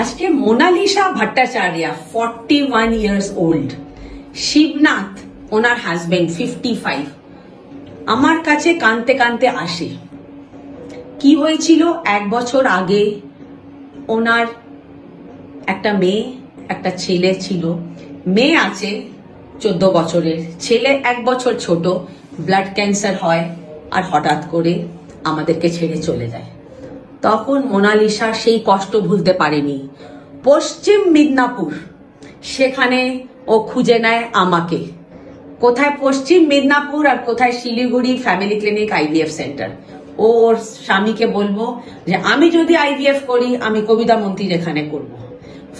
আজকে Monalisa Bhattacharya forty one years old Shibnath, ওনার husband fifty five আমার কাছে কানতে কানতে আসে। কি হয়েছিল? এক বছর আগে ওনার একটা মেয়ে, একটা ছেলে ছিল। মেয়ে আছে চোদ্দ বছরের। ছেলে এক বছর ছোট ব্লাড ক্যান্সার হয়, আর হঠাৎ করে আমাদেরকে ছেড়ে চলে যায়। তখন মোনালিসা সেই কষ্ট ভুলতে পারেনি। পশ্চিম মিদনাপুর, সেখানে ও খুঁজে নেয় আমাকে। কোথায় পশ্চিম মিদনাপুর আর কোথায় Siliguri family clinic IVF centre? ও ওর স্বামীকে বলব যে, আমি যদি আইভিএফ করি, আমি কবিতা মন্ত্রীর এখানে করব।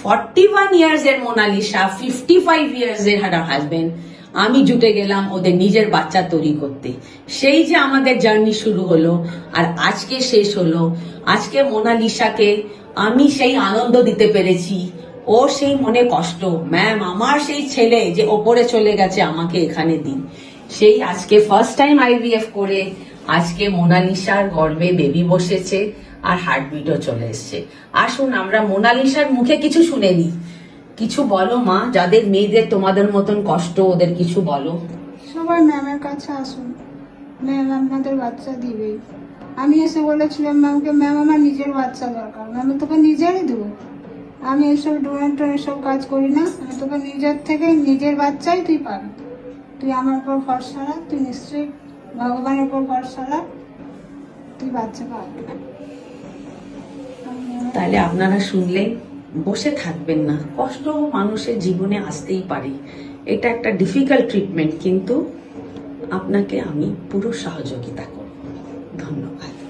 ফর্টি ওয়ান ইয়ার্স এর মোনালিসা, ফিফটি ফাইভ ইয়ার্স এর হাজবেন্ড আমি জুটে গেলাম ওদের নিজের বাচ্চা তৈরি করতে। সেই যে আমাদের জার্নি শুরু হলো, আর আজকে শেষ হলো, আজকে মোনালিসাকে আমি সেই আনন্দ দিতে পেরেছি। ও সেই মনে কষ্ট। ম্যাম, আমার সেই ছেলে যে ওপরে চলে গেছে আমাকে এখানে দিন। সেই আজকে ফার্স্ট টাইম আইভিএফ করে আজকে মোনালিসার গর্ভে বেবি বসেছে আর হার্টবিটও চলে এসছে। আসুন, আমরা মোনালিসার মুখে কিছু শুনে নিই। কিছু বলো মা যাদের মেয়েদের তোমাদের মতন কষ্ট ওদের কিছু বলো। সবাই ম্যামের কাছে আসুন। ম্যাম আপনাদের বাচ্চা দিবে। আমি এসে বলেছিলাম ম্যামকে ম্যাম আমার নিজের বাচ্চা দরকার। ম্যাম আমি তোকে নিজেরই দেবো। আমি এসব ডোনেট এসব কাজ করি না। আমি তোকে নিজের থেকে নিজের বাচ্চাই তুই পাবি। তুই আমার উপর ভরসা রাখ তুই নিশ্চয়ই ভগবানের উপর ভরসা রাখ। তুই বাচ্চা পাবি। তাহলে আপনারা শুনলেন বসে থাকবেন না। কষ্ট মানুষের জীবনে আসতেই পারে। এটা একটা ডিফিকাল্ট ট্রিটমেন্ট কিন্তু আপনাকে আমি পুরো সহযোগিতা করব। ধন্যবাদ।